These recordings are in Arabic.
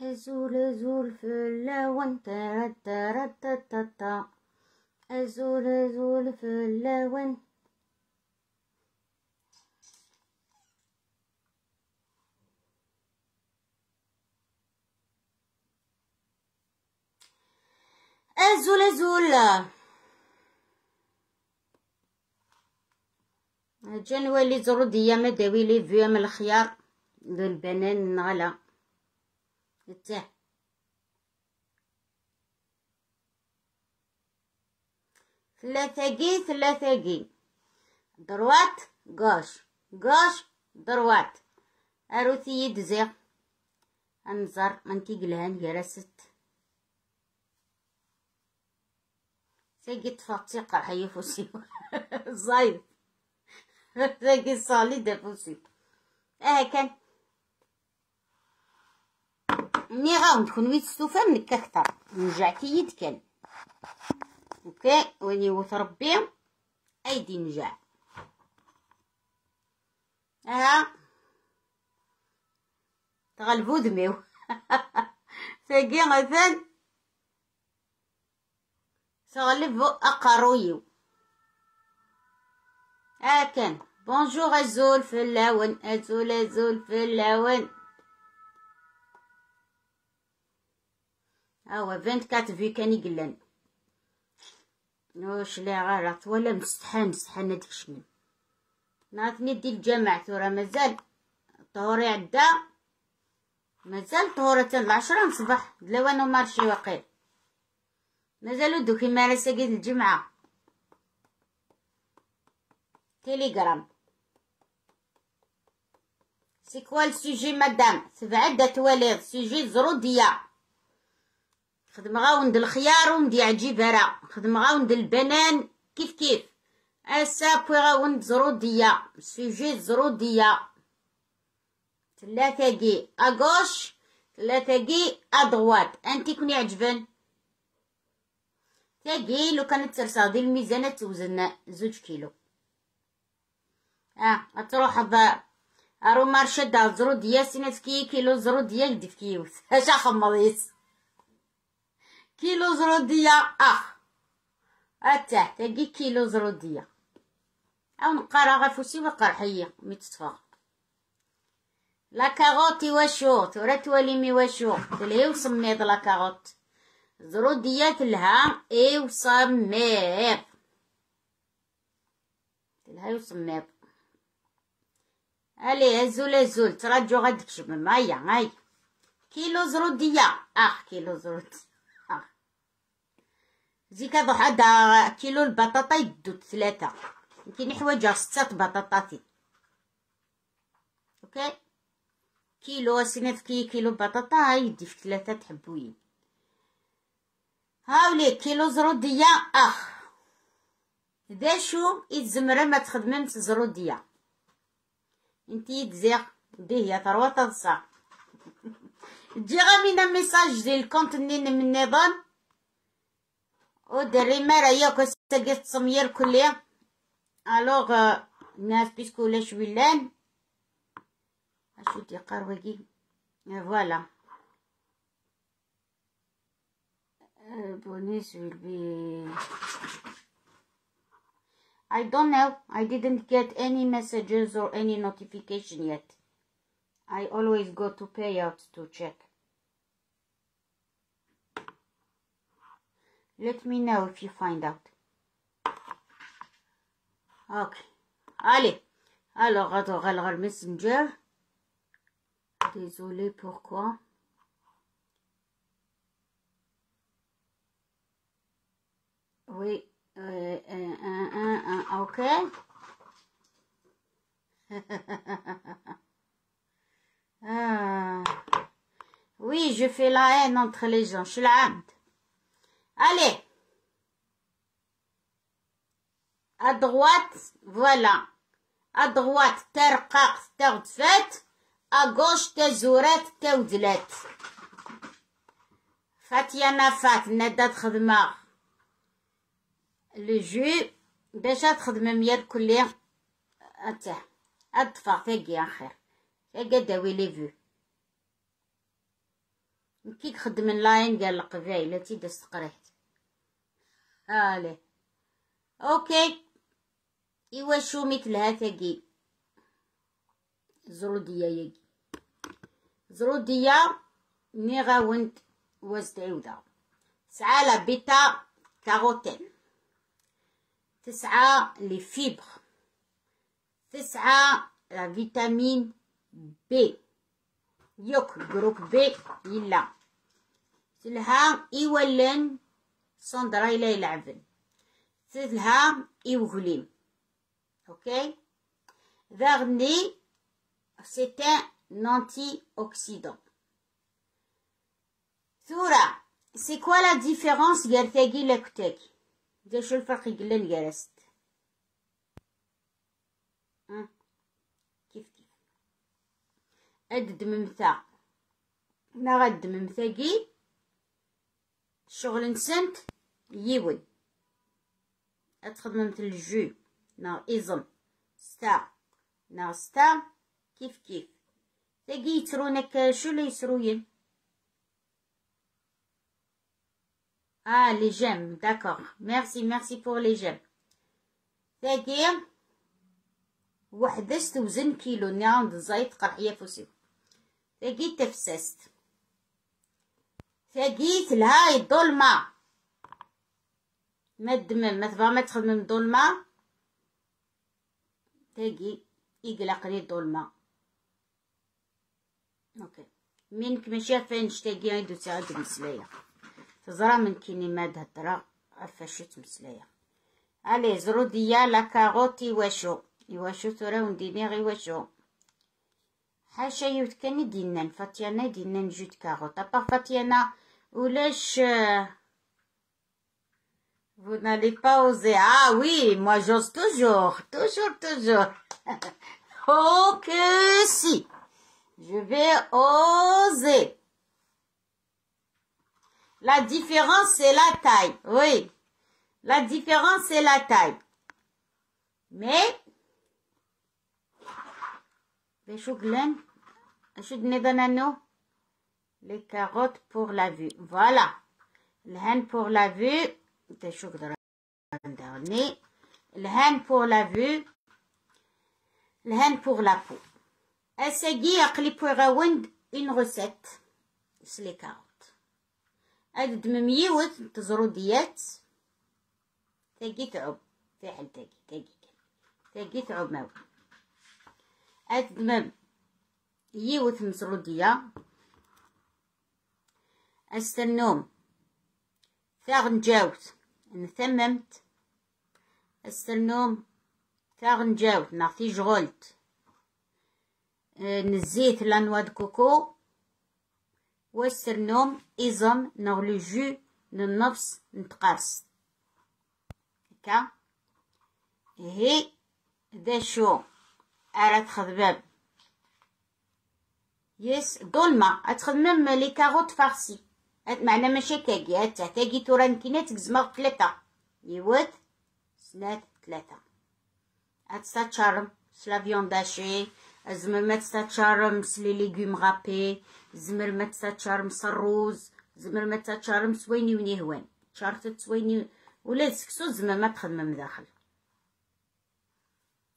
أزول أزول في اللون ترى ترى تتا أزول أزول في اللون. أزول أزول. جا نولي زرودية ما داوي لي فيا من الخيار ذو البنان تاه ثلاثة ثلاثة دروات قاش قاش دروات. أروثي يدزي أنزر منتي قلهان جرست ساقي تفاطي قرحي فوسي زايد. ساقي صالي دافوسي آه كان. مي غاوند كون تستوفى منك أكثر نجعتي يد كان أوكي وين يوث ربي ايدي نجع ها تغلبو دميو ساقي غثان تغلب اقرويو ها كان بونجور ازول في اللون ازول ازول في اللون هو 24 في كان يقلن واش لا غلط ولا مستحان مستحان هاديك شمن ناثني دي الجامع ثورة مازال طهوري عدا مازال طهورة العشرة نصبح دلوانو مارشي وقيل مازالو دوكي مارس قيد الجمعة. تيليجرام سي كوا السوجي مدام سبعدة تواليض سوجي زرودية خدم غاوند الخيار وندي عجيب راه خدم غاوند البنان. كيف كيف؟ اسابوي غاوند زرودية. سوجي زرودية. ثلاثة كي. أغوش. ثلاثة كي. أدغوات. أنتي كوني عجبن تاقي لو كانت ترصادي الميزانة توزن زوج كيلو. آه تروح هذا أرو مارشا دا زرودية. سينات كي كيلو زرودية يدي في كيوت اش اخمضيس كيلو زرودية. اخ اتاه تاقي كيلو زرودية. أو نقرأ غفوسي وقرحية ميتتفاق. لا كاغوتي واشو تورا تواليمي واشو تلهي وسميض لا كاغوت. زرودية تلها اي وسميض تلها وسميض ألي هزول هزول تراجو غادك شمم هيا هيا كيلو زرودية. اخ كيلو زرودية. زيك هذا حدا كيلو البطاطا يدو ثلاثة يمكن حوايج ستة بطاطاتي أوكي؟ كيلو سنة كي كيلو بطاطا يدي في ثلاثة حبوين هاولي كيلو زرودية أخ. ذا شو؟ يتزمر ما تخدممت زرودية أنتي تزيغ ديه يا ثروة تضصع تجي غامينا ميساج ديال الكونت من النظام ودري مرا ياكو ساقيت تصمير كلية الوغ الناس بيسكو ولاش ولان اشو دي قروقي فوالا Bonus will be I don't know. I didn't get any messages or any notification yet. I always go to payout to check. Let me know if you find out. Okay. Allez. Alors, attends, le messenger. Désolé, pourquoi? Oui. Euh, ok. ah. Oui, je fais la haine entre les gens. Je suis la hamd. Allez. À droite, voilà. À droite, ترقق تغدفات. À gauche, تزورات تودلات. فاتيانا فات ندات خدمة لو جو باش تخدم ميال كلي اتاه ادفع تاقي اخر تاقي داوي لي فيو كي خدم لاين قال القبايلة تي دست قريت الي أوكي. ايوا شو مثل هاتاكي زرودية يجي. زرودية ني غاونت واز تعودة تسعة بيتا كاروتين. تسعة لي فيبر تسعة لا فيتامين بي يوك جروب بي يلا تلها إيولن صندرا إلا يلعبن تلها إيوغليم أوكي؟ ذاغني سي ان انتي اوكسيدون ثورة سي كوا لا ديفيرونس ديال ثاقي لاكتاكي دا شو الفرق يقلن جالست كيف كيف اد دممتا نا غاد دممتاكي الشغل نسنت يود أتخدم مثل الجو. نا ايزم ستا. نا ستا. كيف كيف. تاقي يترونك شو اللي يسروين Ah, les j'aime, d'accord. Merci, merci pour les j'aime. تاقي وحدش توزن كيلو ني عند الزيت قرحية فوسيو تاقي تفسست. تاقي تلهاي الظلمة ما تدمم ما تبغى ما تخدم الظلمة تاقي يقلق لي الظلمة أوكي. منك ماشي فين تاقي عيدو تعاد مسلايه تزرى من كيني ما هدرا عرفاش تمسلايا ألي زرودية لا كاغوتي واشو يواشو ترى ونديني غي واشو. حاشا يوت كاني دينان فاتيانا دينان جوت كاغوت. ابار فاتيانا ولاش Vous n'allez pas oser. Ah oui, moi j'ose toujours, toujours, toujours. oh que si. Je vais oser. La différence, c'est la taille. Oui. La différence, c'est la taille. Mais, les carottes pour la vue. Voilà. Le pour la vue. Le pour la vue. Le pour la peau. Essayez à une recette. C'est les carottes. هاد دمم يوت تزروديات تاقي تعب في حال تاقي تاقي تاقي تعب ماو هاد دمم يوت مزرودية استنوم ثاغ جاوت نثممت. استنوم. ثاغ نجاوت نعطي جغلت نزيت لانواد كوكو. وسرنوم إزم نغلو جو. للنفس نتقرص هكا. هي. ذا شو. أرا تخدمم. يس. ظلمة أتخدمم لي كاغوت فارسي. معنا ماشي كاكي هاتا تاكي تورا نكينا تكزمغ ثلاثة. يود سنات ثلاثة. هاد سلا فيون داشي زعما ما تستشارمس لي ليغوم غابي. زمر ما تستشارمس الروز زمر ما تستشارمس وين وين هوان. شارتت وين ولا سكسو زعما ما تخدم داخل.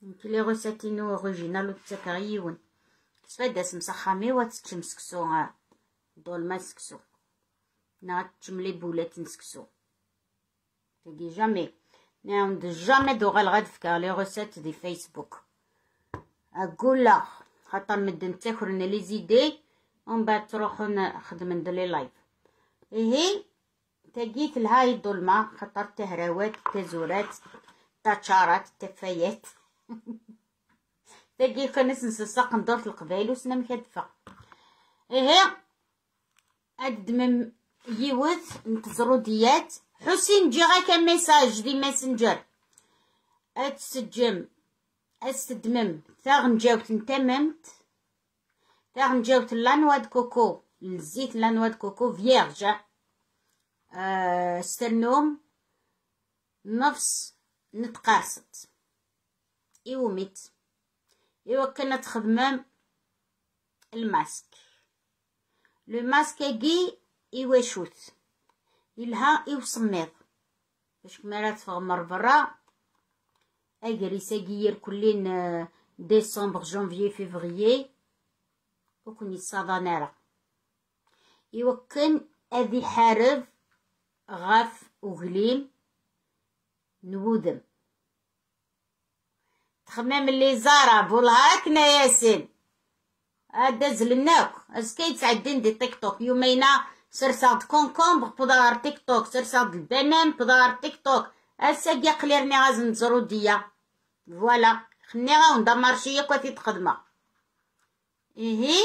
يمكن لي غوساتينو اوريجينال و تاكريون سفادا مسخامي واتشم سكسو دول سكسو نا تشملي بولات نسكسو تجي جامي نعم جامي دوغال غاد فكا لي غوسات دي فيسبوك أقول لا خاطر مدن تاكلن لي زيدي ومن بعد تروحوا نخدم لي لايف إيه تاقيت لهاي الظلمة خاطر تهراوات تزورات تاتشارات تفايات تاقي كنس نسسق ندور في القبايل وسنا مكدفة إيه ادمم يوث نتزرو ديات حسين جي غاكا ميساج دي ماسنجر. أتسجم. أستدمم. ثاغ نجاوت نتممت. ثاغ نجاوت لانواد كوكو. الزيت لانواد كوكو فيرج أه استنوم نفس نتقارصت إيوميت إيوا كنا تخدمم الماسك. لو ماسك كي إيواشوت يلها إيوسميض باش كما تفغمر برا أجري يير كلين ديسمبر جونفيي فيفريي وكون يصادى نارا يوكن أذي حارب غاف وغليم نودم. تخمم اللي زارا بولهاك ياسين. هذا زلناك. أسكي تعدين دي تيك توك. يومينا سرساد كونكومبر بودار تيك توك سرساد البنان بودار تيك توك اسا قليرني غازن زرودية فوالا خني غاون دمارشية كواتي تخدمة إيهي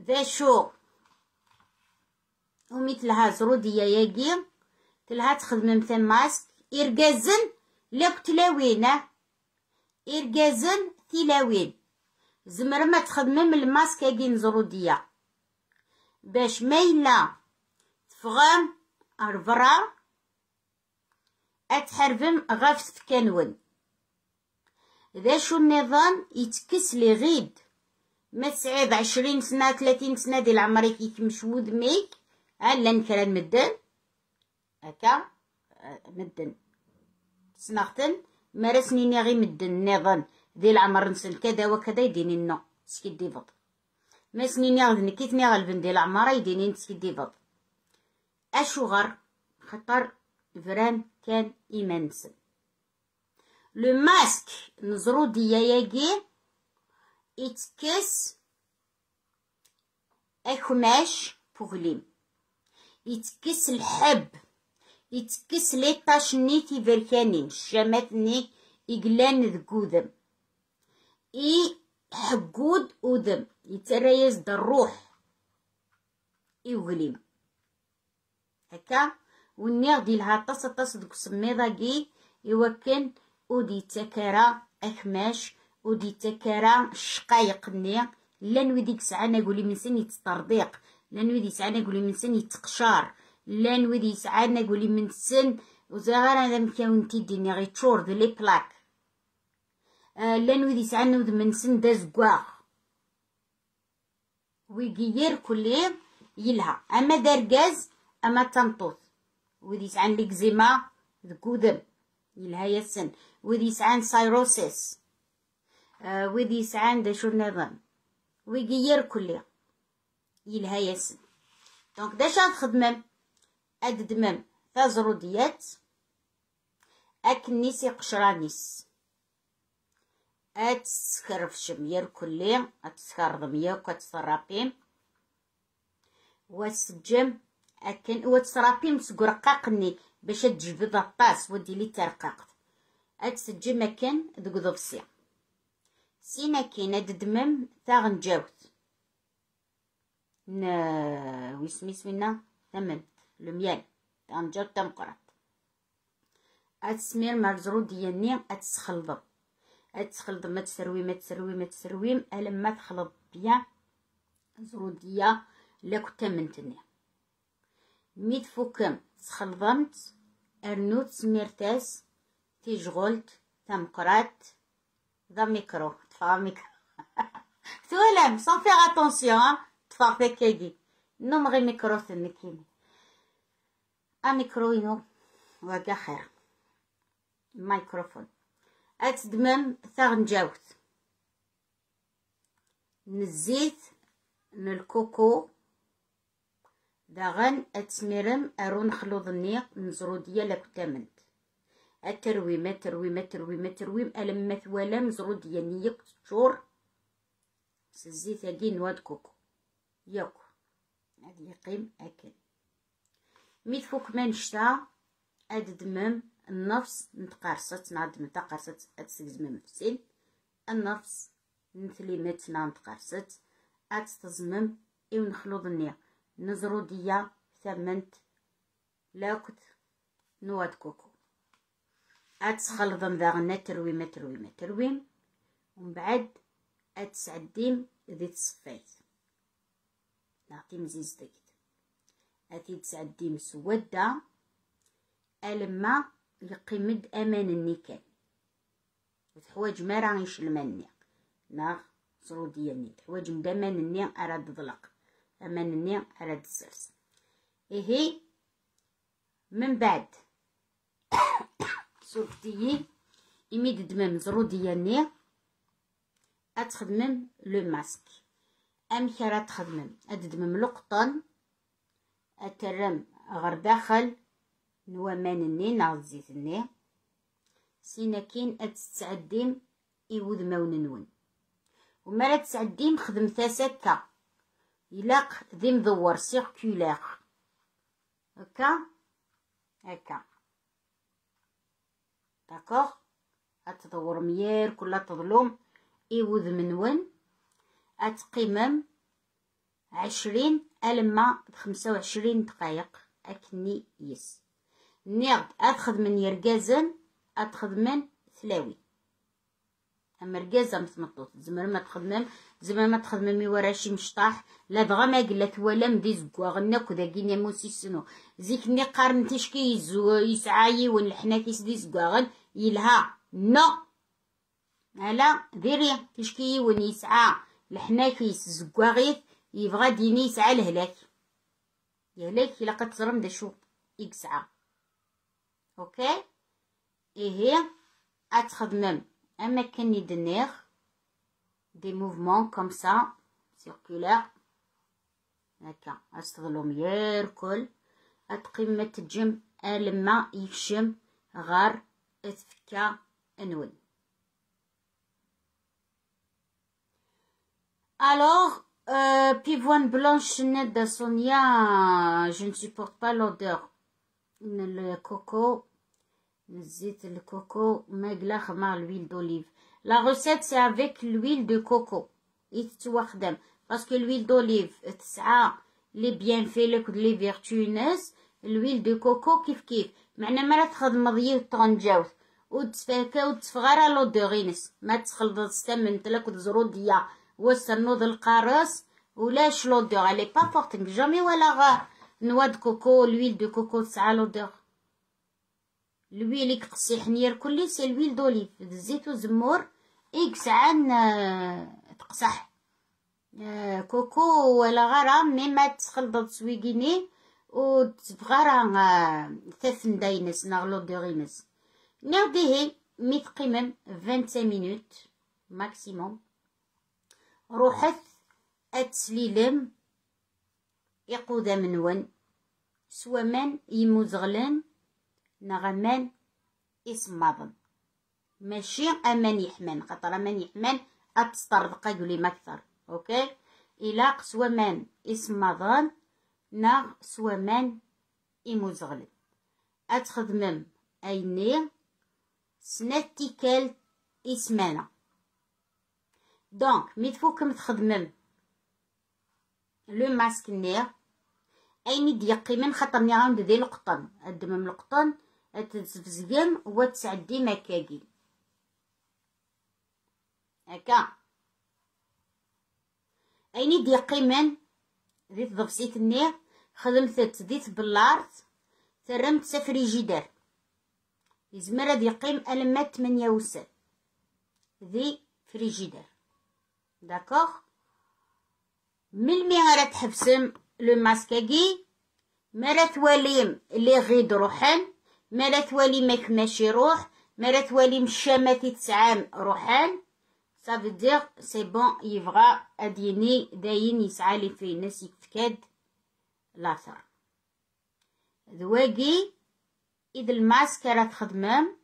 ذا شو ومثلها زرودية ياقي تلها تخدم مثل ماسك إرقازن لك تلاوينه إرقازن تلاوين زمر ما تخدمم الماسك ياقي زرودية باش ميلا تفغم أربرا أتحرفم غاف تفكانون ذا شو النظام؟ يتكس لي غيد. ما تسعيد عشرين سنة ثلاثين سنة ديال عمرك كيمشود ميك على نكرا مدن هكا مدن. سنختن مرا سنيني غي مدن نظن ذي العمر نسن كذا وكذا يديني النو. سكي ديفض ما سنيني غد نكيتني غالبن ديال العمر يديني نسكي ديفض أشو غر خطر فران كان إيمانسن لو ماسك نزرو ديا ياكي يتكس أخماش بوغليم. يتكس الحب. يتكس لي طاشني تيفركانين الشماتني إقلان ذكوذم إي حقود أذم يتريز دا الروح. إيوغليم هكا ونيغ ديالها طاس طاس دوك سميضاكي يوكن ودي تكرا أكماش ودي تكرا الشقايق-ني لأن ويديك سعانا قولي من سن يتطرديق لأن ويدي سعانا قولي من سن يتقشار لأن ويدي سعانا قولي من سن وزغار أنا مكاون تيديني غي تشور دي لي بلاك. آه لأن ويدي سعانا ود من سن داز كواغ ويجير كلي يلها. أما داركاز أما تنطوط ويدي سعان ليكزيما ذكودم يلها يسن ويدي يسعان سايروسيس. آه ويدي يسعان دا شو النظام ويغير كلي يلها يسن دونك دا شاد خدمم اد دمم تازرو ديات اكنيسي قشرانيس اتسكرف شمير كلي اتسكر ضميوك اتسرابيم واتسجم اكن واتسرابيم تسقرقاقني باش تجبد الطاس ودي لي ترققت اتسجم اكن ذوك ضفسي سينا كينا ددمم تا غنجاوت ن ويسمي سمينا ثمن الميال تا مقرط اتسمير مرزرو ديالني اتسخلضم اتسخلضم ما تسروي ما تسروي ما تسروي الا ما تخلط بيا زرودية لا كنت منتني ميت فوكم تخلضمت أرنوت سميرتاس تيجغلت تمقرات ذا ميكرو تفا ميكرو. تولم سون فيغ أتونسيون تفا فيكيدي نوم غي ميكرو ثنكيني أ ميكرو ينو وكا خير. مايكروفون. اتدمم ثاغ نجاوت نزيت نالكوكو داغن اتسميرم ارون خلوضني نزرو ديال كتامنت الترويم الترويم الترويم الترويم ألم مثوالا مزرو ديال يك تشور سزيت هاكي نواد كوكو. ياكو. هادي يقيم أكل. ميت فوق ما نشتا. أد النفس نتقارصت نعد متقارصت اتسكزمم فسين النفس نثلي متنا نتقارصت أتستزمم إيو نخلوض نزرو ديا ثمنت لاكت نواد كوكو. اتسخلضم داغنا ترويمة ترويمة ترويم ومن بعد أتسعديم ذي تصفيت نعطي مزيز داكت. أتي تسعديم سودا ألما يقيمد أمان النكال وتحواج ما رانيش المني ناغ صرو ديالني تحواج مدامان الني أراد ضلق أمانني على الزرس إهي من بعد صورتي إميد دمم زرودياني أتخدمم لو ماسك. أمك راه تخدمم. أددمم القطن أترم غير داخل. نوامانني ناغ زيتني سينا كين أتستعديم إيوذ ماون نون. وما تسعديم خدم ثاسكا يلاق ذي مدور سيركولاغ هكا؟ هكا. داكوغ أتدور ميار كلها تظلم. إيوذ منون أتقيمم عشرين ألما بخمسة وعشرين دقايق أكني يس. نيغد أتخذ من يرقازن أتخذ من ثلاوي أما رقازة مثمطوط زمر ما تخدمم زمر ما تخدمم ورا شي مشطاح. لا دغا ما قلت ولا مدي زكوا غناك ذا كينيا موسي سنو زيك ني قارن تشكي يزو يسعاي ون الحنا كيس دي زكوا يلها. نو. هلا ديري تشكي ون يسعى. الحنا كيس زكوا يبغى ديني يسعى الهلاك يهلاك إلا قد تزرم دا شو يقسعى. أوكي إيه أتخدمم أما كني دنيغ دي موفمون كوم سا سيركولار هكا أستظلم يركل أتقيمة تجم ألما يفشم غار أتفكا أنون Alors, euh, pivoine blanche nette de Sonia, je ne supporte pas l'odeur. Le coco, زيت الكوكو ماقلا خمار l'huile d'olive. لا recette c'est avec l'huile de coco. يتوخدم باسكو l'huile d'olive تسعى لي بيان في لك لي فيرتونس l'huile de coco كيف كيف معنا ما تخدم ضيو طنجاوث وتفاكا وتفغارا لودوغينس ما تخلط ستمن تلك زروديا وسنوض القارص ولاش لودوغ الي با فورتنك جامي ولا غا نوا دو كوكو l'huile de coco تسعى لودوغ لويل يقصي حنير سي لويل دوليف الزيت والزمور آه، تقصح. آه، كوكو ولا غرا مي ما تخلط سويقيني وتبغارا آه، ثاثن داينس نغلو ديغينس نغديه مي تقيمم فانتا مينوت ماكسيموم روحت اتسليلم يقودا منون سوا من نغمان إسماضن ماشي أمان يحمان خاطر أمان يحمان أتسترضق يقولي ما أكثر أوكي؟ إلا سوامان إسماضن نغ سوامان إموزغلن أتخدمم أيني سنات تيكال إسمانة دونك مي تفوكم تخدمم؟ لو ماسك نير أيني ديقي من خاطر ني غنبدا ذي القطن. الدمم القطن. تزفزقم وتسعدي مكاكي. هكا. ايني دي قيمن ذي تضفسيت النير خدمت ذي تبلارت ترمت سفريجيدار يزمر هاد يقيم ألمات تمنية وسن ذي فريجيدار. داكوغ. من مي غادا تحبسم لو ماسكاكي؟ مرا تواليم لي غيد روحان. مالا توالي ماك ماشي روح مالا توالي مشاماتي تسعام روحان. صافي دير سي بون يبغى اديني داين يسعى لي في ناس يفكاد لاثر ذواقي إذا الماسك راه تخدمام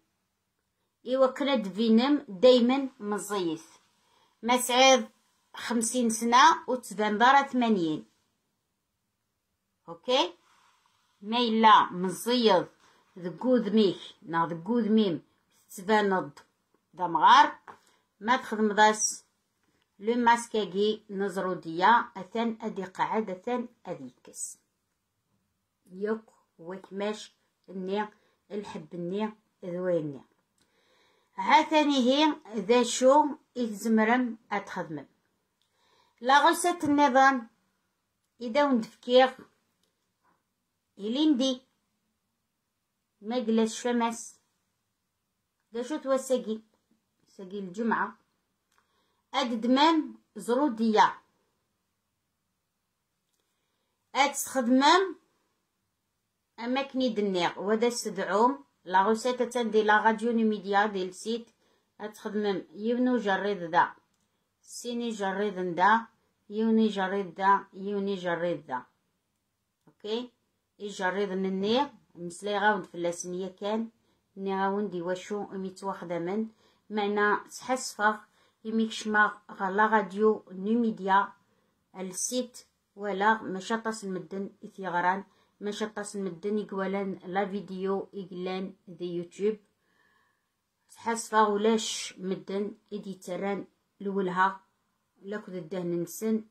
إوا كنا دفينم دايما مزيث ما سعيد خمسين سنة وتبان دارا ثمانين أوكي ما إلا مزيض ذكود ميك نا ذكود ميم تباند دمغار ما تخدم داس لو ماسكاكي نزرو ديا اثان ادي قاعد اثان ادي كس يوك وكماش الني الحب الني ذويني هاثاني هي ذا شو إذ أتخدم لا غسة النظام إذا وندفكير إليندي مجلس شمس. شو توسقي سقي الجمعة. أد دمام زرودية اتخدمم اماكن دنيغ ودا استدعوم لا غوسيت تندي لا راديو ميديا ديال السيت. اتخدمم يونو جريد دا. سيني جريد دا. يوني جريد دا. يوني جريد دا. أوكي؟ يجريد نني. مسلي غاوند فلاسنية كان ني غاوند واشو ميتواخدة من معنا تحسفغ يميكشما غا راديو نيميديا السيت ولا مشاطس المدن إثيغران مشاطس المدن يقولان لا فيديو إقلان دي يوتيوب. حاسفة ولاش مدن إدي تران لولها لكو الدهن نسن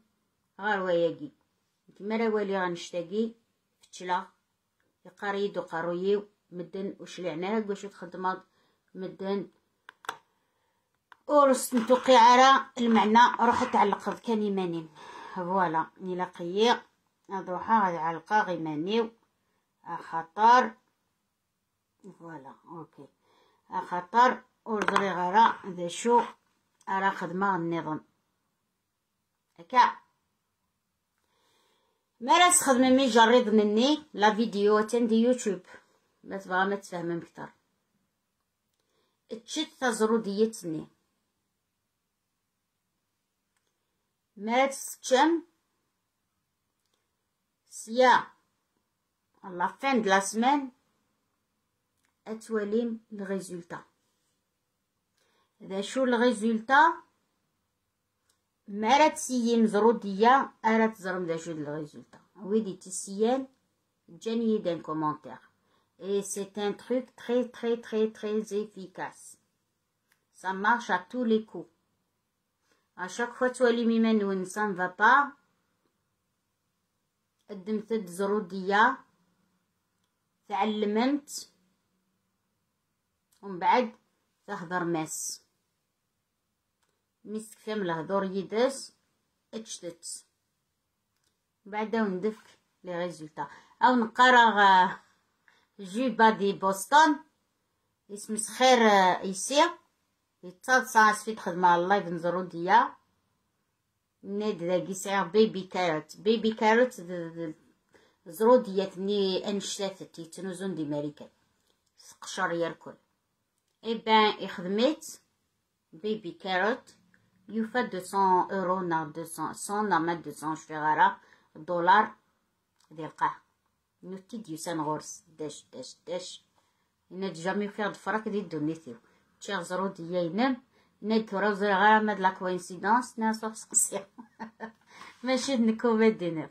غار وياقي كما راه والي غنشتاقي فتشلا يقاريد وقارويو مدن وشلعناك باش تخدمات مدن. ورست نتوقي على المعنى روح تعلق كان يمانين فوالا نلاقيه نروحا غادي علقا غيمانيو خطر فوالا أوكي. خطر ورزري غرا. ذا شو؟ راه خدمة النظام. هكا ماراس خدمة مي جريد مني لا فيديو تندي يوتيوب. بس بغا ما تفهمم كتر تشت تزرو ديتني. مات تشم سيا. لا فين دو لا سمان. اتواليم الريزولتا. إذا شو الريزولتا؟ ما راه تسيين زرودية ارا تزرم دا شو الريزولتا ويدي تسيان جاني يدان كومونتير. Et c'est un truc très très très très efficace. Ça marche à tous les coups. À chaque fois توالي ميمان ça ne va pas قدمت الزرودية تعلمت ومن بعد تهضر ماس. ميسك فهم الهضور يدس اتشتت. بعدا وندفك لي ريزولتا. أو نقرا جيبا دي بوسطن اسم خير يسير يتصاد في خدمة اللايف نزرودية ناد ذاكي سعر بيبي كاروت. بيبي كاروت زرودية ني انشتات يتنوزون دي ماريكان سقشر يركل اي يخدميت بيبي كاروت. يوفا 200 اورو نا 200 100 نا 200 شفي دولار ديال القاع نوتي ديوسان غورس داش داش داش إنا جامي فيغ دفراك دي دونيتيو تشيغ زرودية ينام ناد تورا وزر غير ماد لا كوينسيدونس ناس سقسيا ماشي نكومي دينير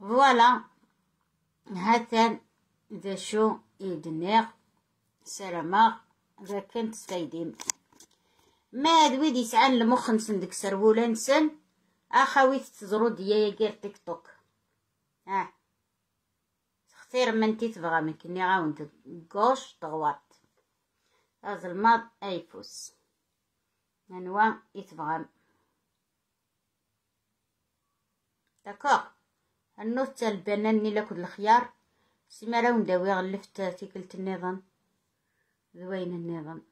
فوالا هاتان ذا شو يدنيغ سلامة ذا كنت سفايدين ما هاد ويد المخ نسن ديك نسن اخاويت تزرو ديا غير تيك توك. آه. تختير من تي تبغى من كني غاوند غوش طغوات هاز الماض ايفوس نوا يتبغى. داكوغ. النوت البنان ني لاكل الخيار. سيما راه نداوي غلفت تيكلت النظام. ذوين النظام.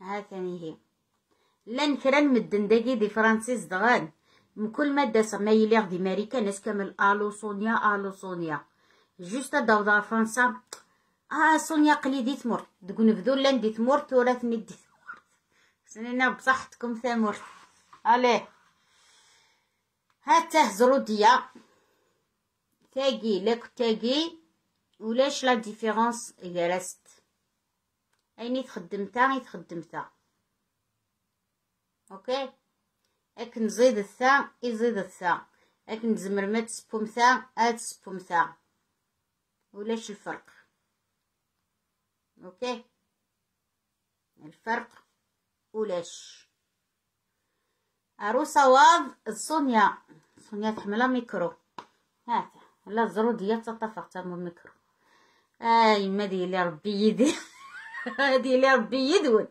ها ثاني هي لأن كرا مدن داكي دي فرانسيس دغان. من كل مادة سما ليغ دي ماريكا ناس كامل آلو سونيا آلو سونيا. جوست داو فرنسا. آه سونيا قليدي تمر. دكو نبدو لأن دي تمر توراتني دي تمر. سنينا بصحتكم ثمر اليه هاته زرودية تاقي لك تاقي. ولاش لا ديفيرونس جلست ايني تخدمتا اي تخدمتا أوكي. اك نزيد الثا يزيد الثا. اك نزمر ما تسبومثا اد سبومثا ولاش الفرق؟ أوكي. الفرق ولاش؟ عروسة واض سونيا سونيا تحملها ميكرو. هات لا الزرودية تتفق تم الميكرو آي ما دي ربي يدي هادي اللي ربي يدون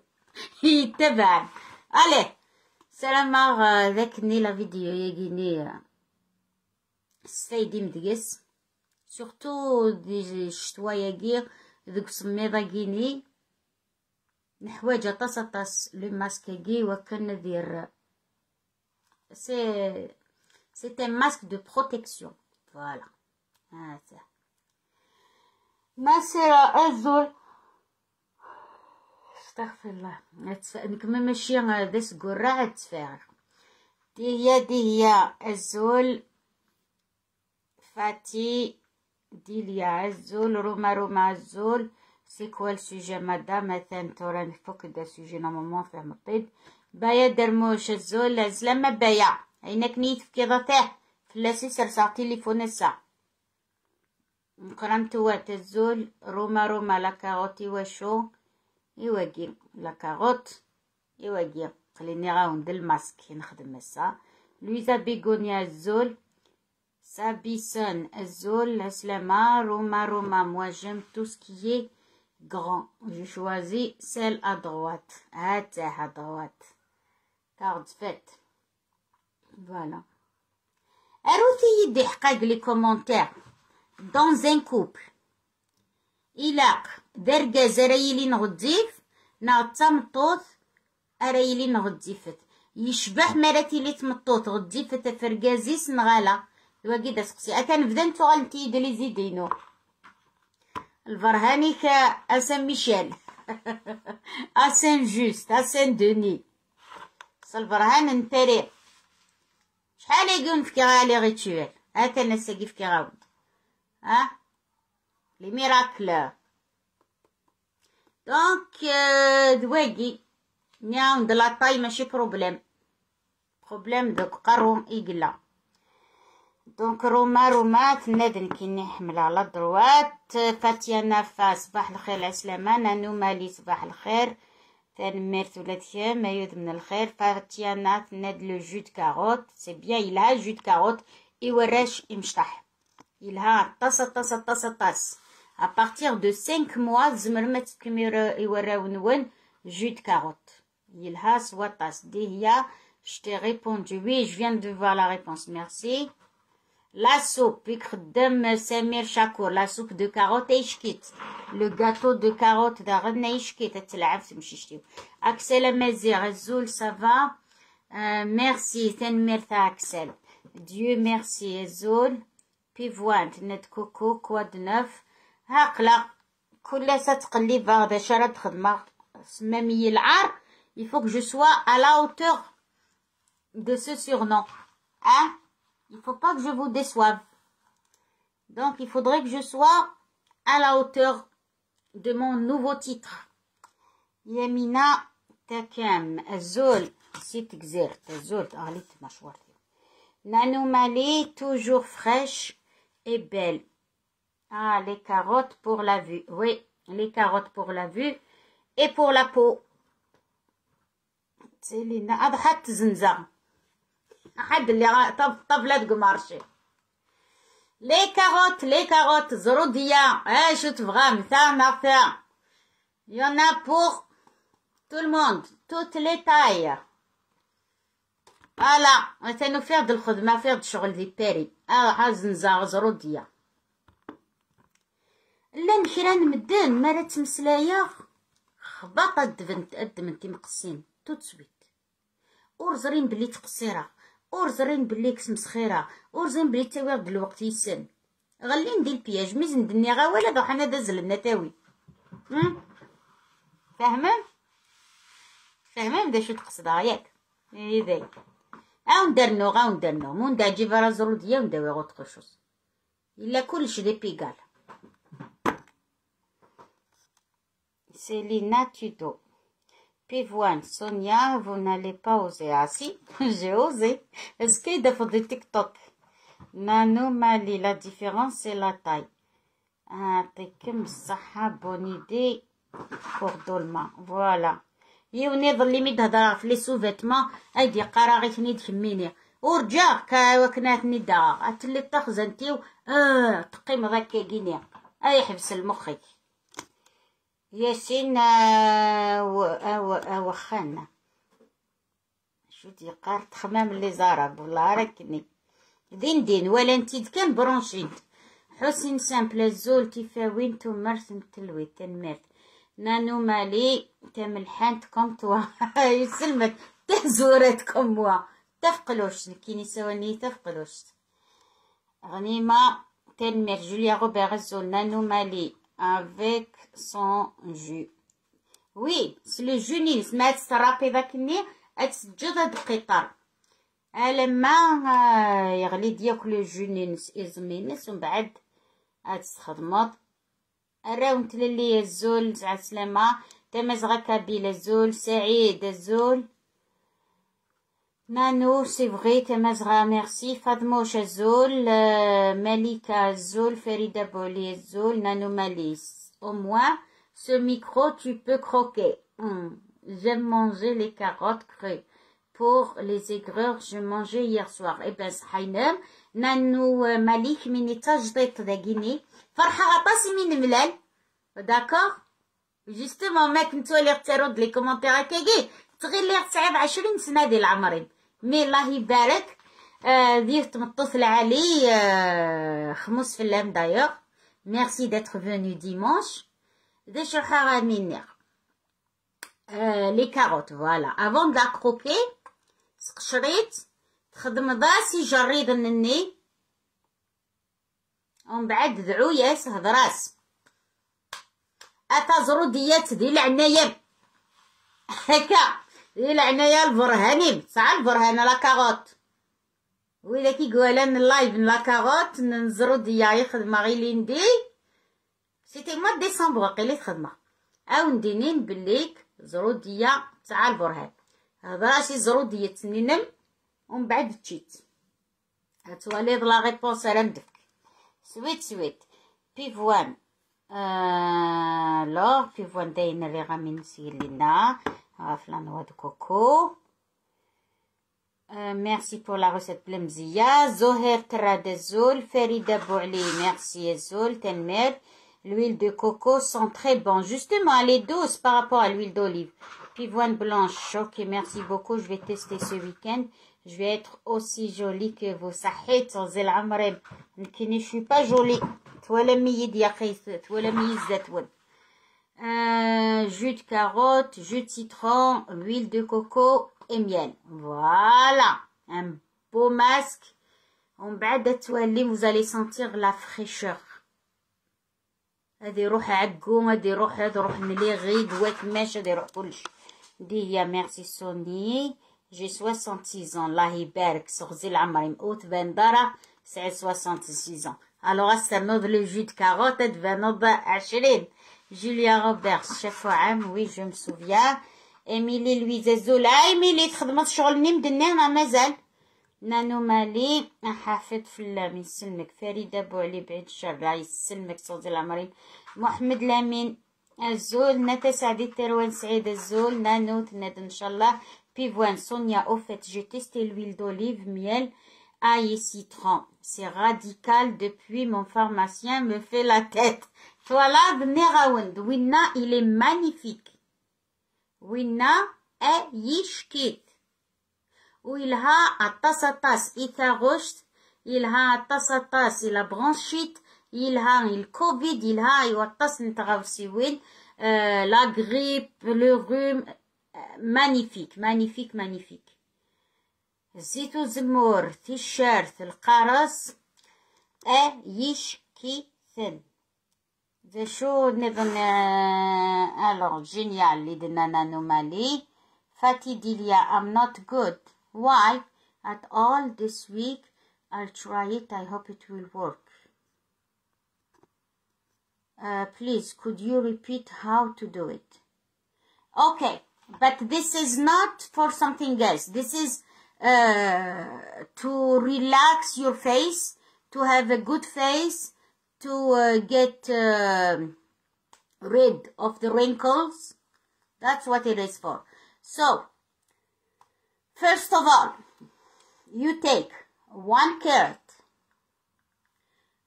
يتبع اليه سلام ذاكني لا فيديو يجيني سفايدي مدقس سورتو دي الشتوا يجي ذوك سميضة كيني نحواج اطاس اطاس لو ماسك وكان ندير سي سي ان ماسك دو بروتيكسيون فوالا هذا مسيرة الزول أستغفر الله. نكمل ماشي داس قرع تفاعل دي هي دي هي. الزول فاتي ديليا الزول روما روما الزول سي كوا السوجي مادام مثلا تورا نفوك دا سوجي نورمالمون فيه مطيب بايا درموش الزول الزلمة بايا عينك نيت في كيضته فلاسي سرسع تليفون الساعة وات الزول روما روما لا كاروت وشو يواجي لا كاروت يواجي خليني غاوند الماسك نخدم السا لويزا بيغونيا الزول سابيسون الزول السلامة روما روما موا جيم تو سكيي غران جو شوازي سيل ا droite هاتاه ا droite كارد فيت فوالا اروتي يدي حقاق لي كومونتير دون ان كوبل إلا درجة رايلي نغديف نا تمطوط رايلي نغديفت يشبح مراتي لي تمطوط غديفت فرقازيس نغالا. واقي دا سقسي. أكان بدا نتو غالنتي دلي زيدينو. الفرهاني كا أسان ميشيل. أسان جوست أسان دوني. الفرهان نتاري شحال يقول في كغالي غيتشوال هاتا نساقي في كغاود ها؟ لي ميراكل دونك دواقي نياون دو لاطاي ماشي بروبليم بروبليم دوك قروم إيقلا دونك روما روما تنادن كي نحمل على دروات فاتيانا فا صباح الخير عسلامة نانو مالي صباح الخير تنميرت ولاد ما يود من الخير فاتيانا تناد لو جو دو كاروت سي بيان يلها جو دو كاروت يوراش يمشطح يلها طاس طاس طاس طاس à partir de 5 mois زمر ما تكمير يوراو نون جو دو كاروت يلها سوا طاس دي هي je t'ai répondu oui je viens de voir la réponse merci. La soupe يخدم سمير شاكور لا سوب دو كاروت يشكيت لو غاتو دو كاروت دا غدنا يشكيت تلعب تمشي شتيو اكسل مزيغ الزول سافا ميرسي تنمير تاع اكسل ديو ميرسي الزول بيفوان تند كوكو كواد نوف هاقلا كل تقلب هذا شرد خدمة سمامي العار il faut que je sois à la hauteur de ce surnom hein il faut pas que je vous déçoive donc il faudrait que je sois à la hauteur de mon nouveau titre يمينة تكام الزول سيت كزيرت الزول غليت مشوارتي نانو مالي توجور فريش et belle Ah, les carottes pour la vue. Oui, les carottes pour la vue et pour la peau. سيلينا هذا حتى زنزة حد اللي طب طبلة قمارشي لي كاروت لي كاروت زرودية إيش تبغى مثال ثا يونا بور تو الموند توت لي تاي فوالا مثلا فيها الخدمة فيها الشغل دي باري آه حزنزة زرودية لأن كرا نمدن مرا تمسلايا. خباط الدبنت الدبنت مقسين توت سويت أور زرين بلي تقصيرة أور زرين بلي كس مسخيرة أور زرين بلي تاويغ الوقت يسن غلي ندير البياج ميزن دنيا غا ولا ذو حنا دازل النتاوي فاهمة؟ فاهمة بدا شو تقصد ياك؟ إذا عاون درنو غاون درنو مون دا جيفا رازرو ديا ونداوي غو تقشوس إلا كلش دي بيقال Célina Tudo. Pivoine, Sonia, vous n'allez pas oser. Ah si, j'ai osé. Est-ce qu'il y a des TikTok Nano Mali, la différence c'est la taille. Ah, t'es comme ça, bonne idée pour Dolma. Voilà. يوني ظلي تهضر في لي سوفيتمون ايدي قراغيتني تكميني ورجع كا وكناتني دا اتلي تخزنتي اه تقيم ذاك كيني اي حبس المخك ياسين وخانا شو تيقار تخمام اللي زارب والله راكني دين دين ولا انتي كان برونشين حسين سامبل الزول تفاوين تمرث تلوي تنمرت نانو مالي تملحانتكم توا. يسلمك. تهزورتكم وا. تفقلوش كيني سواني تفقلوش غنيمة تنمر جوليا روبير الزول نانو مالي. Avec son jus. وي سلو جوني سمعت السرابي ذاك الني اتسجد هاد القطار لما يغلي دياك لو جونينس ازمينس ومن بعد تستخدمض راونت للي الزول تاع سلامة تمزغا كابيلا الزول سعيد الزول نانو سي فغي تمازغا ميرسي فاطموش الزول مليكة الزول فريدة بولي الزول نانو ماليس au moins ce micro tu peux croquer. Hum. j'aime manger les carottes crues. Pour les aigreurs je mangeais hier soir. Eh ben صحينا نانو مالك مني تجديط داكيني فرحة غطاسي من ملال داكور جوستومون ما كنتو اللي ترد لي كومونتير هكاكي تغير لي تصعب عشرين سنة ديال عمري مي الله يبارك آه دير تمطوط العالي آه خمس في اللام دايوغ. ميرسي داتر فوني ديمونش. دي شرحة غامينيغ آه لي كاروت فوالا. افون دا كروكي سقشريت تخدم ضاسي جريد نني ومن بعد دعوياس هضراس اتا زروديات ديال العناية هكا. العناية البرهانيم صح البرهانة لا كاغوت. وإذا كيقول أنا اللايف لا كاغوت نزرودية يخدمة غير ليندي. سيتي موا ديسمبر واقيلا تخدمة أو ندينين بليك زرودية تاع البرهان هضراشي زرودية تنينم ومن بعد تشيت هتوليض لا ريبونس على ندفك سويت سويت بيفوان آه لو بيفوان داين اللي غامي نسير لينا فلا نوا دو كوكو ميرسي بور لا روسيت بلا مزية زهير تراد الزول فريدة بوعلي ميرسي الزول تنمر l'huile de coco sont très bon justement elle est douce par rapport à l'huile d'olive pivoine blanche ok merci beaucoup je vais tester ce week-end je vais être aussi jolie que vous صحيت زي العمرين لكني je suis pas jolie euh, jus de carotte jus de citron huile de coco et miel. Voilà. Un beau masque. ومن بعد تولي vous allez sentir la fraîcheur. هادي روح عكوم هادي روح هادي روح ملي غي دوات ماشي هادي روح كلشي دي هي ميرسي سوني جي 66 ans. الله يبارك سغزي العمري مقوت بندرة سعيد 66 ans. الوغ استنوض لو جو دو كاروت تبانوض عشرين جوليا روبرت شافو عام وي جو مسوفيان ايميلي لويزا زولا ايميلي تخدمت شغل نيم دنيا مازال نانو مالي حافظ في اللام يسلمك فريدة بوعلي بعيد الشر لا يسلمك صوتي العمرين محمد لامين الزول نتا سعدي تروان سعيد الزول نانو تناد ان شاء الله بيفوان سونيا أو فيت جي تيستي l'huile d'olive miel ail et citron c'est radical depuis mon pharmacien me fait la tête. Voilà بنغاوند وينا il est magnifique. وينا اي يشكيت ويلها الطاس إذا غشت يلها الطاس إلى برونشيت يلها الكوفيد يلها يوطس نتغاوسيوين آه لا غريب لو روم مانيفيك مانيفيك مانيفيك زيتو زمور تيشيرت القرص يشكيثن ذا شو نظن الوغ جينيال اللي درنا نانومالي فاتي ديليا I'm not good why at all this week I'll try it I hope it will work uh, please could you repeat how to do it okay but this is not for something else this is uh, to relax your face to have a good face to uh, get uh, rid of the wrinkles. That's what it is for. So first of all you take one carrot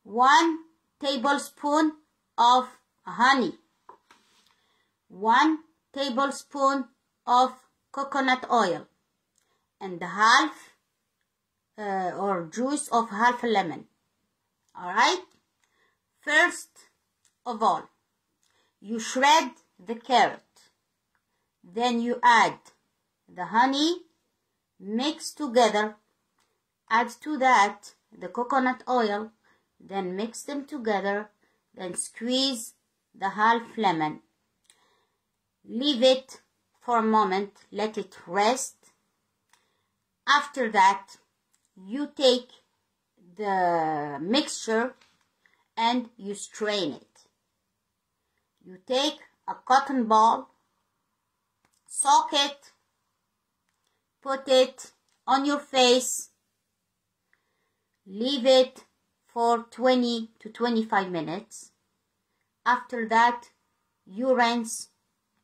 one tablespoon of honey one tablespoon of coconut oil and half uh, or juice of half a lemon. All right first of all you shred the carrot. Then you add the honey mix together. Add to that the coconut oil then mix them together then squeeze the half lemon. Leave it for a moment let it rest. After that you take the mixture and you strain it. You take a cotton ball soak it put it on your face leave it for 20 to 25 minutes. After that you rinse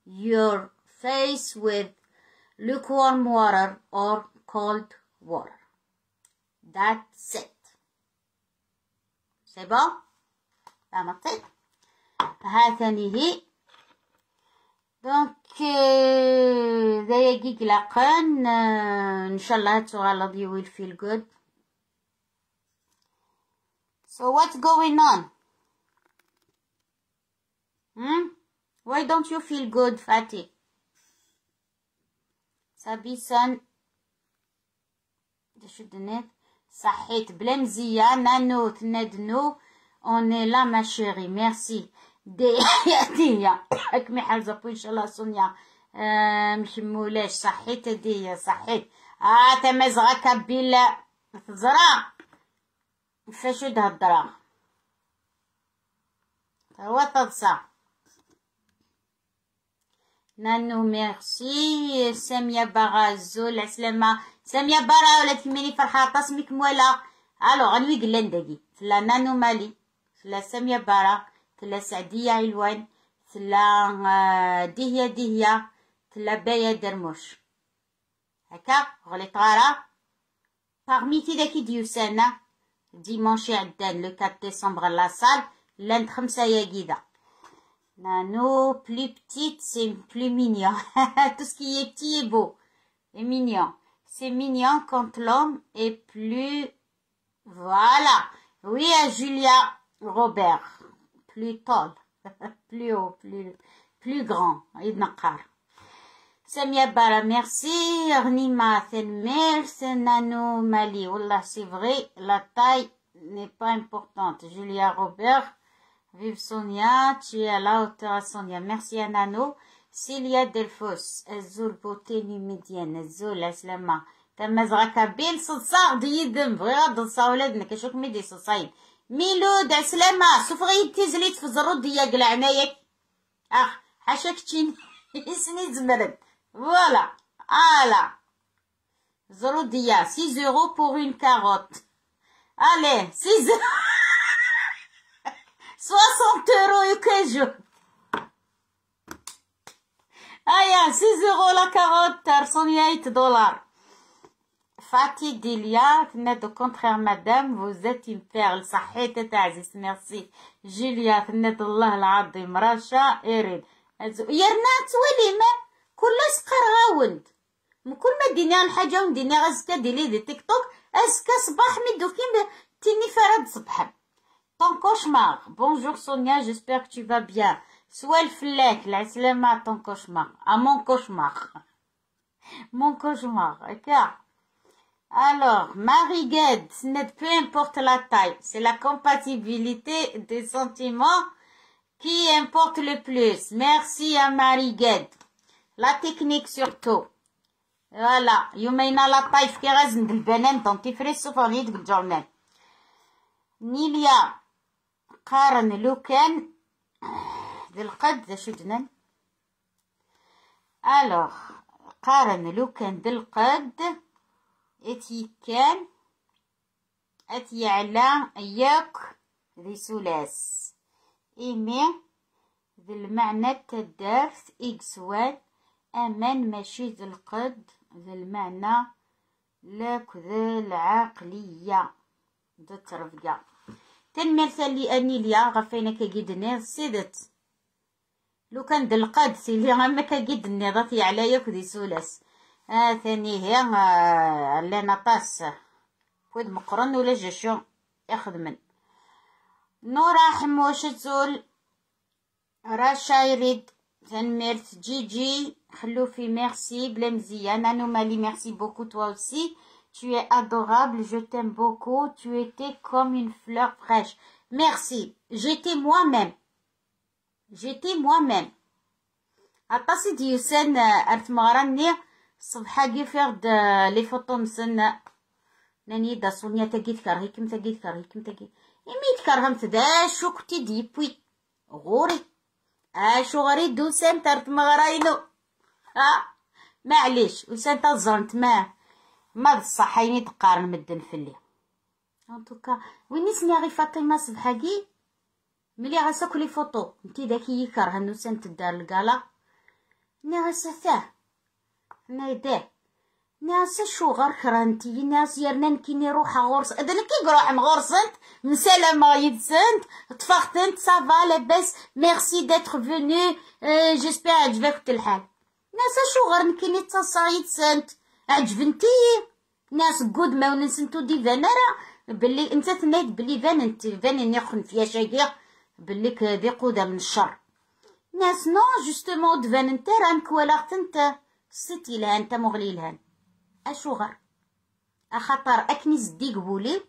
your face with lukewarm water or cold water. That's it. C'est bon فهمتي هي دونك دقيق لقن إن شاء الله تغلط you will feel good so what's going on? Hmm? Why don't you feel good Fatih? سابيسان شدنات صحيت بلا مزية نانو تنادنو اوني لا ما شيري ميرسي دي ديا حال زابو ان شاء الله سونيا مشمولاش صحيت ديا صحيت آه تمزغا كبيلا تزرع فاش تهضرا هو تضصى نانو ميرسي سامية باغا الزول عسلامة سامية برا ولا تميني فرحة تصميك مولا ألو غنوي قلان داكي تلا نانو مالي تلا سامية برا تلا سعدية علوان تلا دهية دهية تلا بايا درموش هكا غليت غارة باغمي تي ديوسانا ديمونشي عدان لو 4 ديسمبر لاصال لاند خمسة ياكيدا نانو بلو بتيت سي بلو مينيون تو سكي بتي بو اي مينيون c'est mignon quand l'homme est plus... Voilà. Oui, Julia Robert. Plus tall. plus haut, plus, plus grand. يتنقر. سامية بارا ميرسي غنيمة ثنمير نانو مالي والله سي فغي لا تاي n'est pas importante. Julia Robert, vive Sonia, tu es à la hauteur Sonia. Merci à Nano. سيليا دلفوس الزول بوتي نيميديان الزول عسلامة تما زغاكا بين صلصا ديدم بغي غاد نصا ولادنا كشوك ميدي صلصاين ميلود عسلامة سوف غي تيزليت في زرود ديا ياك أخ حاشاك تشين يسني زمرد. فوالا آلا. زرود ديا سي زورو بور اون كاروت ألي سي زورو سواسونت اورو يكاجو ايا سي زيرو لا كاروت رسومية دولار. فاتي ديليا تنادو كونتخير مدام فوز ات اون بيرل صحيت تعزيز ميرسي جوليا تنادو الله العظيم رشا ايرين يرنا تولي ما كل سقر غاوند كل ما ديني الحاجة ونديني غازكا ديلي دي تيك توك اسكا صباح ميدو كيم تيني فراد صبحا طون كوشمار بونجور سونيا جيسبر كو tu vas bien. سوا الفلاك العسلامة طون كوشمار ا مون كوشمار مون كوشمار هكا Alors, Marie-Gued, ce n'est peu importe la taille, c'est la compatibilité des sentiments qui importe le plus. Merci à Marie-Gued. La technique surtout. Voilà, يومينا لا طاي في غازن بالبنان دونتيفري السفرانية بالجورنال نيليا قارن لو كان ذي القد ذا شدنا الوغ قارن لو كان ذي القد اتي كان اتي على ياك ذي سلاس إيمي ذي المعنى تدارت إكسوان. أمان ماشي ذي القد ذي المعنى لاك ذي العقلية. ذي تنمثل لي أني ليا غفينا كجدني سيدت. لو كان ذي القد سيلي غما كجدني ضطي على ياك ذي سلاس ثاني هي آه لنا طاس فود مقرن ولا جشو يخدمن نورا حموش تزول راشا يريد تنميرت جي جي خلو في ميرسي بلا مزيان انا مالي ميرسي بوكو توا اوسي Tu es adorable, je t'aime beaucoup. Tu étais comme une fleur fraîche. Merci. J'étais moi-même. J'étais moi-même. عطاسي ديوسان ارتمغراني الصبحة كيفير لي فوطو مسن ناني دا سونيا تاكي تكرهيكم تاكي تكرهيكم تاكي إمي تكرهمت دا شو كنتي ديبوي غوري. اشو غري دوسان ترتمغراينو ها معليش وسان تزرنت ما. ما بصح عيني تقارن مدن فلي. ان توكا وين سني غي فاطمة صبحاكي ملي غاسا كلي فوطو. نتي داكي يكره نوسان تدار الكالا ناس ثاه. نايداه ناس شو غير كرانتي ناس يرنان كيني روحا غورس. اذا كي روح مغورسنت مسلامة يدسنت. تفختنت صافا لاباس ميرسي داتر فينو جيسبيغ عجبك الحال ناس شو غير نكيني تصايد سنت عجبنتي ناس قود ما ونسنتو دي فانارا بلي أنت تنايد بلي فان أنت فان أني خن فيها شاقيا بلي كذي قودة من الشر. ناس نو جوستومون دفان انت رانك ولا انت ستي لها أنت مغلي لهان اشو غر أخطر أكني زديق بولي.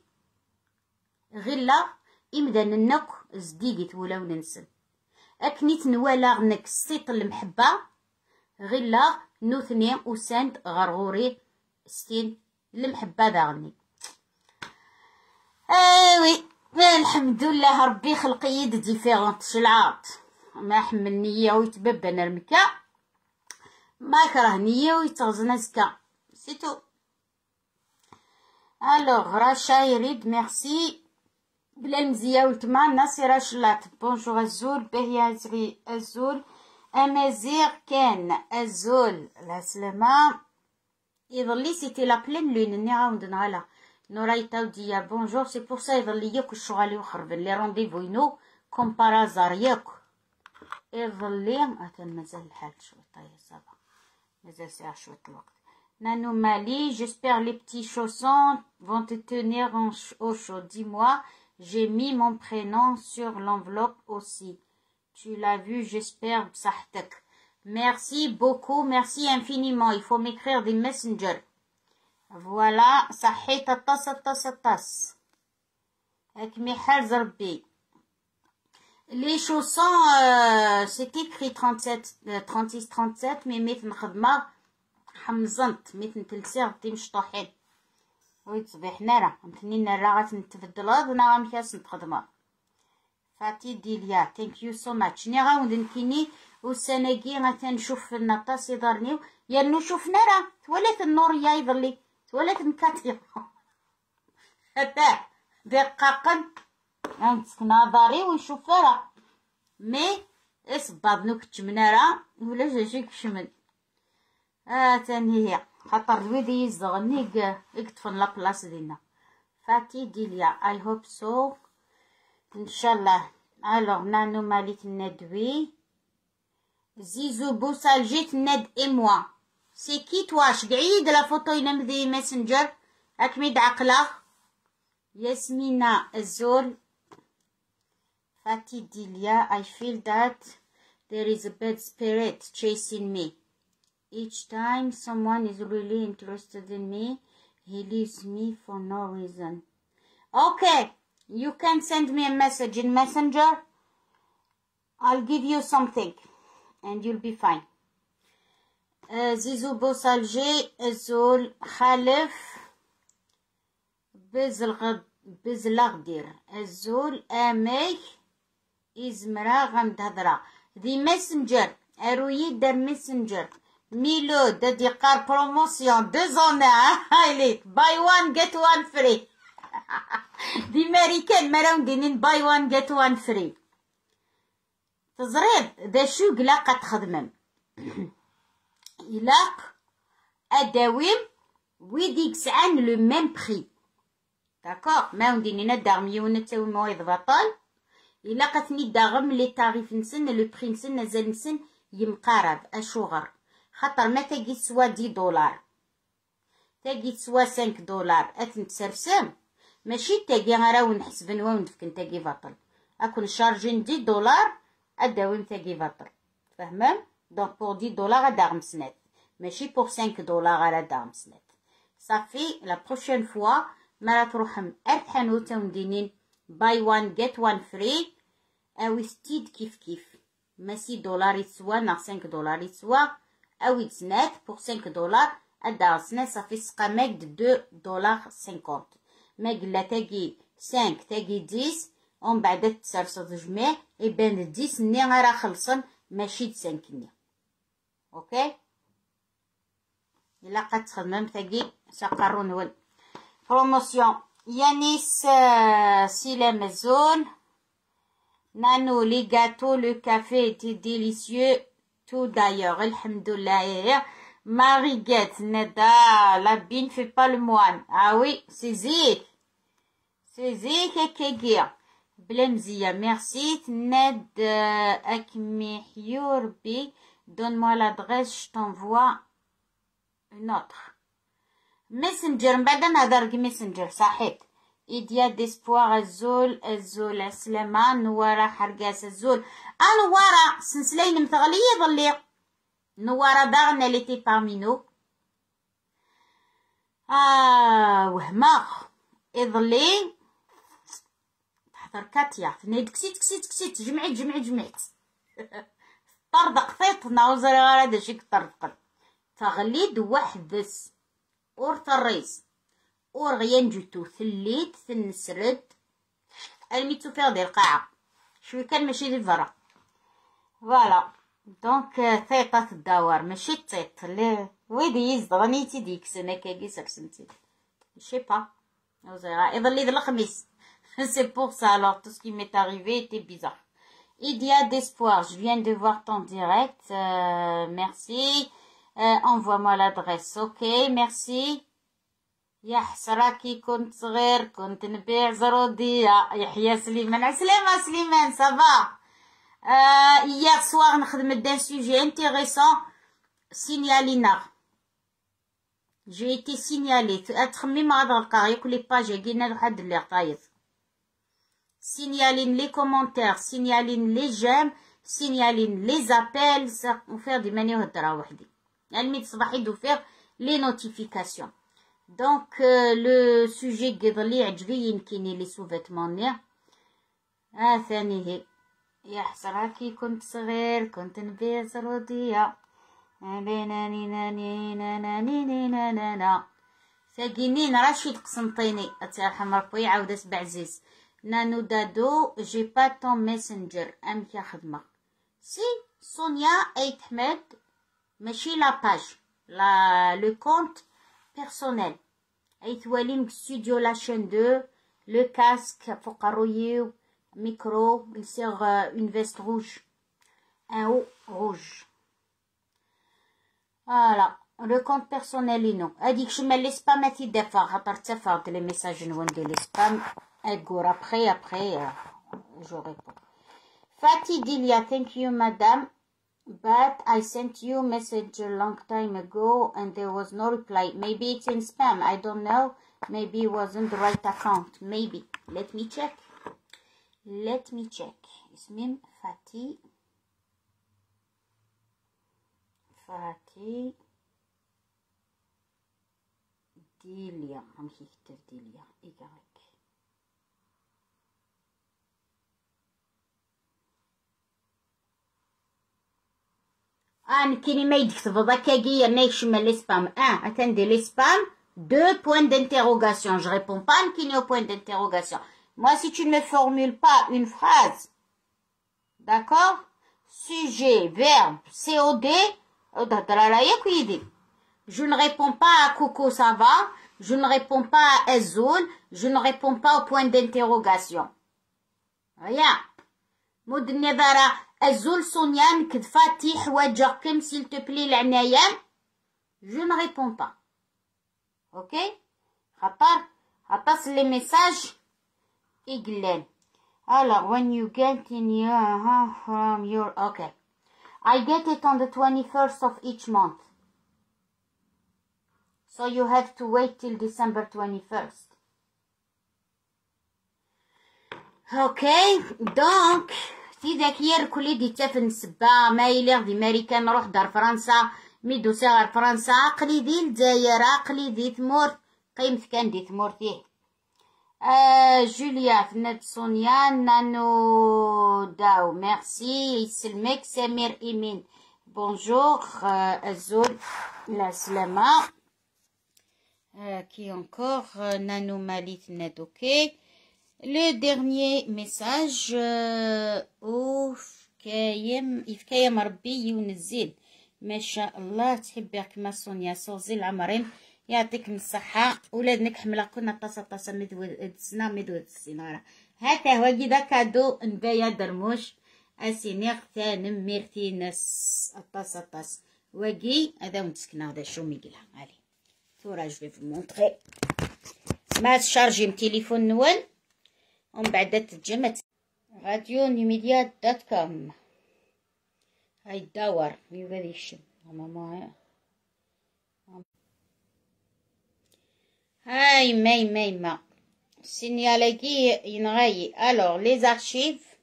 غلا امدان النك زديقت ولا وننسن أكني تنوالا غنك السيط المحبة. غلا نوثني وساند غرغوري ستين المحبة داغني ايوي الحمد لله ربي خلقي ديفيرونت شلعات ما حمل نية ويتببى نرمكا ما كره نية ويتغزنا زكا سيتو الوغ رشا يريد ميرسي بلا المزية ولتما ناصرة شلات بونجور الزول باهية زغي الزول امازيغ كان الزول العسلامة يظلي سيتي لا بلين لون ني عاود نهالا نوراي تاوديا بونجور سي بور سا يظلي ياك الشغل يخربن لي رونديفو ينو كوم بارازار ياك يظلي اتن مازال الحال شوية طايا صافا مازال ساعة شوية الوقت Nano Mali, j'espère les petits chaussons vont te tenir au chaud. Dis-moi, j'ai mis mon prénom sur l'enveloppe aussi. Tu l'as vu, j'espère, Psahtek. Merci beaucoup, merci infiniment. Il faut m'écrire des messengers. Voilà, صحيت الطاس الطاس الطاس هاك ميحال زربي Les chaussons, euh, c'est écrit 37, euh, 36, 37, mais مثل خدمة حمزنت مثل تلسيغ تي مشطوحين ويتصبح نارا متني نارا غتنتبدل غادنا غامكاس نتخدمها فاتي ديليا ثانك يو سو ماتش ني غاود نكيني وسناكي غتنشوف النطاس يضرني يا نو شوفنا راه تولات النور يا يضلي تولات نكاتي حتى دقاقا غنتسكنا داري ويشوف راه مي اصباب نو كتشمنا راه ولا جاجي كشمن آه تاني هي خاطر الويدي يزغني يكتفن لا بلاص ديالنا فاتي ديليا اي هوب سو ان شاء الله الوغ نانو مالك ندوي زيزو بوسال جيت ند اي موا سي كي تواش بعيد لا فوتو ينمذي ماسنجر اكميد عقله ياسمينة الزول فاتي ديليا I feel that there is a bad spirit chasing me each time someone is really interested in me he leaves me for no reason okay you can send me a message in messenger I'll give you something and you'll be fine زيزو بوصالجي الزول خالف بزلغد بزلغدير الزول امي إزمرا غمدهضرا دي ميسنجر أروي دار ميسنجر ميلو دا دي قار بروموسيون دو زونا هايليت. باي وان جيت وان فري دي ماريكان مراو دينين باي وان جيت وان فري تزريد. دا شو قلاقة تخدمم إلاق أداويم ويديك سعان لو ميم بخي داكوغ ما وندينينا داغميون تاوي موايض بطل. إلا قتني داغم لي تاريف نسن لو بخي نسن نزل نسن يمقارب أشوغر خاطر ما تاقي سوا دي دولار تاقي سوا سانك دولار أتن تسرسم ماشي تاقي غراو نحسب نوا فكن تاقي بطل أكون شارجين دي دولار أداوم تاقي بطل فهمم دونك بور دي دولار أداغم سنات ماشي بور سانك دولار على داغم سنات صافي لا بروشين فوا مرة تروحم الحانوت وندينين باي وان جيت وان فري أو ستيد كيف كيف ماشي دولار يتسوى نا 5 دولار يتسوى أو يتسنات بوغ 5 دولار ادا سنات صافي سقا ماك دو دولار 50 ما قلا تاقي 5 تاقي 10 ومن بعد تسرسد جميع يبان 10 ني راه خلصن ماشي 5 ني أوكي الا قد تخدمم تاقي سقرو نول بروموسيون يانيس سي مزون نانو لي غاتو لو كافي تي ديليسيو تو دايوغ الحمد لله ماريغيت ندا لا بين في با الموان آه وي سي زيك سي زيك هكاكيا بلا مزية ميرسي تناد اكمي حيور بي دون موا لادغيس جو تنفوا ميسنجر من بعد نهضر ميسنجر صحيت إيديا ديسبوار الزول الزول عسلامة نوارا حرقاس الزول أنوارا سنسلين متغلي يضلي نوارا باغنا لي تي بامينو آه وهما يضلي تحضر كاتيا تنيد كسيت كسيت كسيت جمعت جمعت جمعت طردق فيط ناوزر غير هذا شي طردق تغليد وحدس ur terris ur rien du tout tellit tennesred armi tufiɣ di lqaɛa cwi kan voilà. Donc tiṭa teddawer mačči tiṭ wid iyi-izedɣen i tt-id-yekksen pas. C'est pour ça alors tout ce qui m'est arrivé était bizarre. Il y a d'espoir. Je viens de voir ton direct. Euh, merci. Euh, envoie-moi l'adresse ok? Merci. يا حسرة كي كنت صغير كنت نبيع زرودية يحيى سليمان عسلامة سليمان صافا آه يير سوار نخدم دان سوجي انتيريسون سينيالينا جي ايتي سينيالي تخمم غاد غلقا ياك لي باج قلنا واحد اللي طايف سينيالين لي كومونتير سينيالين لي جيم سينيالين لي زابيل وفير دي ماني هضره وحدي علمي تصبح يدو فير لي نوتيفيكاسيون دونك لو سوجي قضلي عجبي يمكن لي سوفيتمون نيا آه ثاني هي يا حسرة كي كنت صغير كنت نبيع سرودية بيناني ناني ناني نانا ساقينين رشيد قسنطيني اترحم ربي عاود اسبع عزيز نانو دادو جي با طون ميسنجر أمك خدمة سي سونيا ايت حمد Mais chez la page, la, le compte personnel. Aïtoualim Studio, la chaîne 2, le casque, Fokaroye, micro, il sert euh, une veste rouge, un haut rouge. Voilà, le compte personnel et non. Elle dit que je mets les spams à Tidafar, à part Safar, les messages non de les spams, Après, après, euh, je réponds. Fatih Dilia, thank you madame. But I sent you a message a long time ago and there was no reply. Maybe it's in spam. I don't know. Maybe it wasn't the right account. Maybe. Let me check. let me check اسمي فاتي فاتي ديليا غنمشي نكتب ديليا إيكغيك Ah, Nkilima, il dit que Nekshma les. Un, ah, attendez les spams. Deux points d'interrogation. Je ne réponds pas au point d'interrogation. Moi, si tu ne me formules pas une phrase, d'accord Sujet, verbe, COD, euh, je ne réponds pas à Coco, ça va Je ne réponds pas à Ezoul. Je ne réponds pas au point d'interrogation. Regarde. مود النظارة أزول سونيان كدفاتي حوايجكم s'il te plaît العناية je ne réponds pas ok خاطر خاطر les messages Iglen. Alors, when you get in your, uh, from your, okay. I get it on the 21st of each month. So you have to wait till December 21st. اوكي دونك تيداك يركلي دي تافن سبا ما يليغ دي ماريكان نروح دار فرنسا ميدو غير فرنسا عقلي دي الجزائر عقلي دي ثمورت قيمت كان دي ثمورتي آه جوليا فنات سونيا نانو داو ميرسي يسلمك سمير إيمين. بونجور آه الزول لا سلامة. آه كي انكور آه نانو ماليت نادوكي. لو ديرنيي ميساج اوف كايم يفكايم ربي يونزل ما شاء الله تحبي كما سونيا سوزي العمرين يعطيكم الصحة ولادنك حملة كنا طاسة طاسة مدود سنا مدود السنارة هاتا هو كذا كادو نبايا درموش اسينيغ ثانم ميرتي ناس الطاسة طاس واقي هذا ونتسكنا هذا شو ميقلا علي ثورة جو في مونطخي ما تشارجي من تليفون نوال ومن بعد تتجمع راديو نيميديا دوت كوم هاي الدور يبغى يشم ماما هاي ماي ماي ما سينيالكي ينغاي الوغ لي زارشيف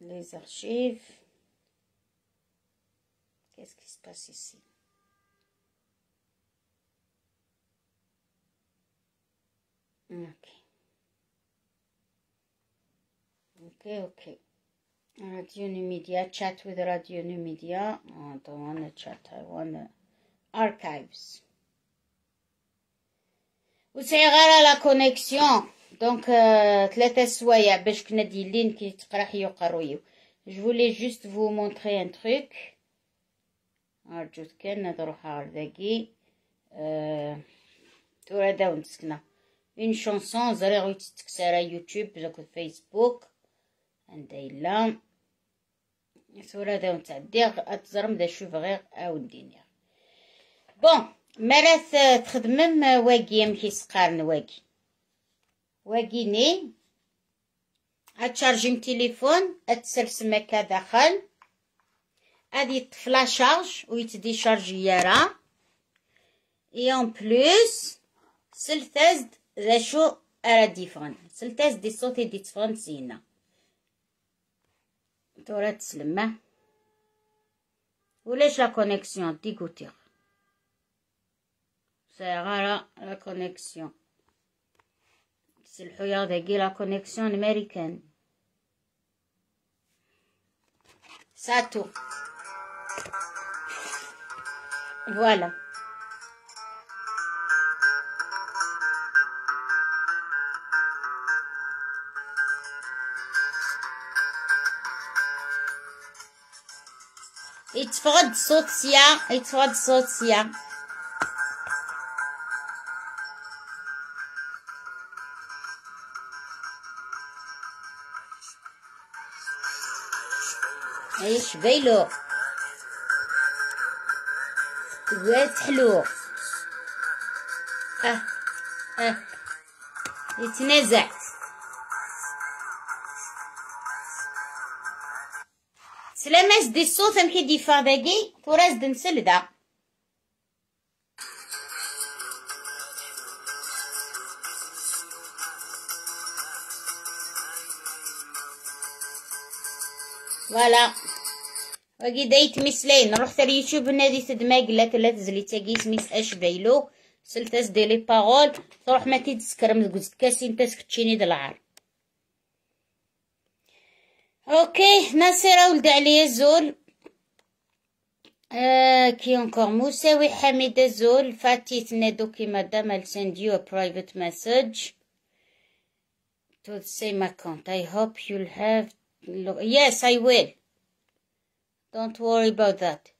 لي زارشيف qu'est-ce qui se passe ici ok ok ok radio new media chat with radio new media oh, I don't want to chat I want to archives وسي غير لا كونيكسيون دونك ثلاثة سوايع باش كنا ديلين كي تقرح يقرويو جو فولي جوست فو مونطري ان تروك ارجوت كان نروح هارداكي تورا داون تسكنا اون شونسون زريغ تكسارا يوتيوب زاكو فيسبوك عندها الا تورا داون تعدي أتزرم دا شوف غير اوديني بون مرات تخدمم واقي مكي سقارن واقي. واقي ني هتشارجي تليفون اتسرسم هكا داخل هادي طفلا شارج ويتدي شارجيارا اي اون بلوس سلتاز ذا شو أرا ديفرن سلتاز دي صوتي دي تفرن Tora tselma. Ulac la connexion, dégoûté. C'est rare la connexion. C'est le regard de la connexion américaine. Ça tout. Voilà. يتفقد صوت سيا يتفقد صوت سيا عيش بيلو؟ واد حلو. أه أه. يتنازع. دي الصوت ام كي ديفا باقي. توراز دنسلدا فوالا. وكي دايت مسلين نروح تر يوتيوب. نادي تدماق لا تلا تزلي تاقي سميس أش بيلو. سلتاس دي لي باغول تروح ما تيتسكرم. تقول كاسين تسكتشيني دلعار اوكي ناصرة ولد عليا الزول آه كي انكور موساوي حميدة زول فاتيت نادو كي مادام ال send you a private message to say my account I hope you'll have Look, yes, I will. Don't worry about that.